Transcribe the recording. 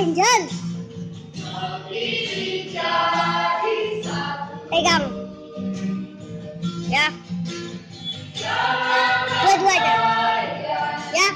Angel. Pegang. Ya. Dua-duanya. Ya.